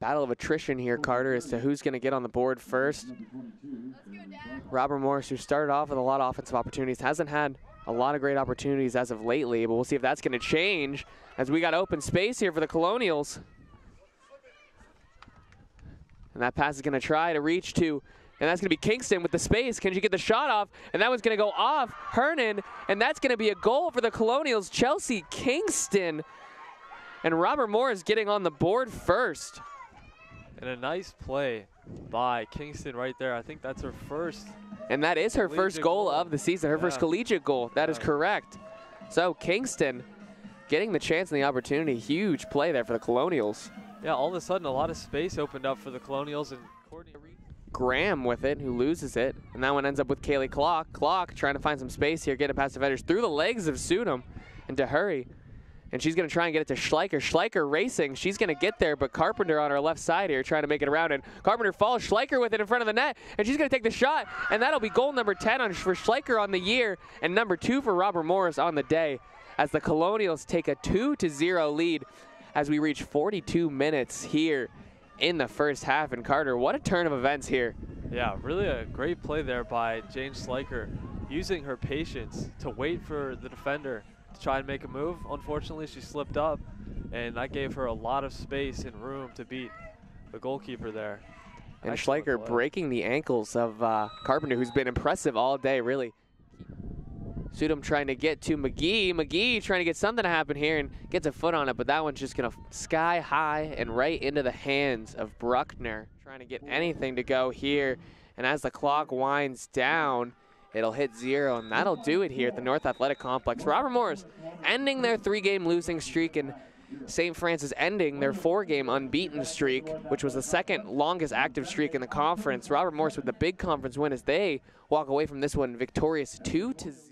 battle of attrition here, Carter, as to who's going to get on the board first. Robert Morris, who started off with a lot of offensive opportunities, hasn't had a lot of great opportunities as of lately, but we'll see if that's going to change as we got open space here for the Colonials. And that pass is going to try to reach to, and that's going to be Kingston with the space. Can she get the shot off? And that one's going to go off Hernan, and that's going to be a goal for the Colonials. Chelsea Kingston and Robert Morris getting on the board first. And a nice play by Kingston right there. I think that's her first. And that is her first goal, goal. of the season, her first collegiate goal. That is Yeah. correct. So Kingston getting the chance and the opportunity. Huge play there for the Colonials. Yeah, all of a sudden a lot of space opened up for the Colonials and Courtney Graham with it, who loses it. And that one ends up with Kaylee Clock. Clock trying to find some space here, getting past the defenders through the legs of Sunam and to hurry. And she's going to try and get it to Schleicher. Schleicher racing. She's going to get there, but Carpenter on her left side here trying to make it around. And Carpenter falls. Schleicher with it in front of the net. And she's going to take the shot. And that'll be goal number 10 on, for Schleicher on the year. And number two for Robert Morris on the day. As the Colonials take a 2 to 0 lead as we reach 42 minutes here in the first half. And Carter, what a turn of events here. Yeah, really a great play there by Jane Schleicher, using her patience to wait for the defender to try and make a move. Unfortunately, she slipped up, and that gave her a lot of space and room to beat the goalkeeper there. And Excellent Schleicher play. breaking the ankles of uh, Carpenter, who's been impressive all day, really. Sudom trying to get to McGee. McGee trying to get something to happen here and gets a foot on it, but that one's just going to sky high and right into the hands of Bruckner. Trying to get anything to go here. And as the clock winds down, it'll hit zero, and that'll do it here at the North Athletic Complex. Robert Morris ending their three-game losing streak and St. Francis ending their four-game unbeaten streak, which was the second longest active streak in the conference. Robert Morris with the big conference win as they walk away from this one victorious 2 to 0.